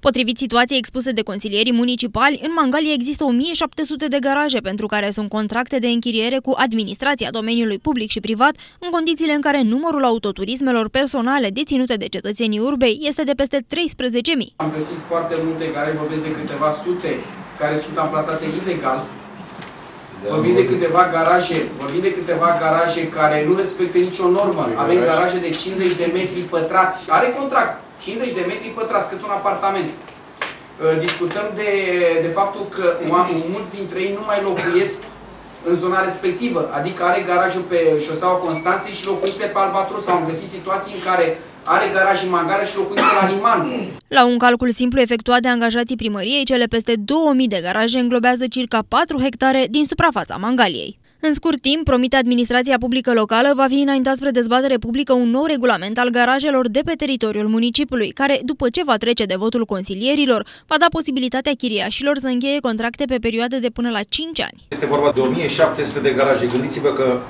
Potrivit situației expuse de consilierii municipali, în Mangalia există 1700 de garaje pentru care sunt contracte de închiriere cu administrația domeniului public și privat, în condițiile în care numărul autoturismelor personale deținute de cetățenii urbei este de peste 13.000. Am găsit foarte multe care vorbesc de câteva sute care sunt amplasate ilegal. Vorbim de câteva garaje, vorbim de câteva garaje care nu respectă nicio normă. Avem garaje de 50 de metri pătrați. Are contract 50 de metri pătrați, cât un apartament. Uh, Discutăm de, de faptul că oameni, mulți dintre ei nu mai locuiesc în zona respectivă, adică are garajul pe șoseaua Constanței și locuiește pe Albatros. Am găsit situații în care are garaj în Mangala și locuiește la Liman. La un calcul simplu efectuat de angajații primăriei, cele peste 2000 de garaje înglobează circa 4 hectare din suprafața Mangaliei. În scurt timp, promite administrația publică locală, va fi înaintat spre dezbatere publică un nou regulament al garajelor de pe teritoriul municipiului, care, după ce va trece de votul consilierilor, va da posibilitatea chiriașilor să încheie contracte pe perioade de până la 5 ani. Este vorba de 1700 de garaje. Gândiți-vă că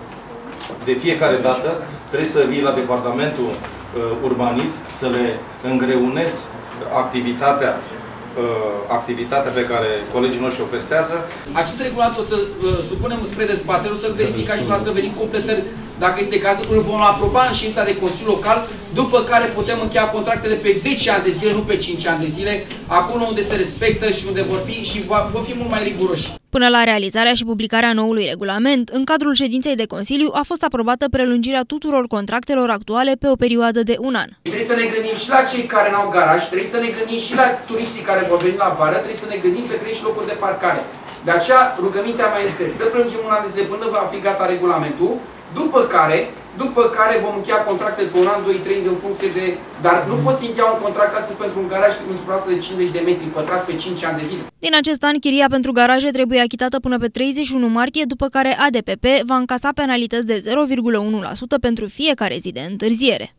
de fiecare dată trebuie să vii la departamentul uh, urbanism să le îngreunezi activitatea uh, activitatea pe care colegii noștri o prestează. Acest regulament o să uh, supunem spre dezbatere, o să-l verificați și dumneavoastră venim completări dacă este cazul, îl vom aproba în ședința de Consiliu Local, după care putem încheia contracte de pe 10 ani de zile, nu pe 5 ani de zile, acolo unde se respectă și unde vor fi și va, vor fi mult mai riguroși. Până la realizarea și publicarea noului regulament, în cadrul ședinței de Consiliu a fost aprobată prelungirea tuturor contractelor actuale pe o perioadă de un an. Trebuie să ne gândim și la cei care n-au garaj, trebuie să ne gândim și la turiștii care vor veni la vară, trebuie să ne gândim să creăm și locuri de parcare. De aceea, rugămintea mea este să prelungim un an de zile până va fi gata regulamentul, după care, după care vom încheia contracte de un an, 2, 3 în funcție de... Dar nu poți încheia un contract astăzi pentru un garaj în suprafață de 50 de metri pătrați pe 5 ani de zile. Din acest an, chiria pentru garaje trebuie achitată până pe 31 martie, după care ADPP va încasa penalități de 0,1% pentru fiecare zi de întârziere.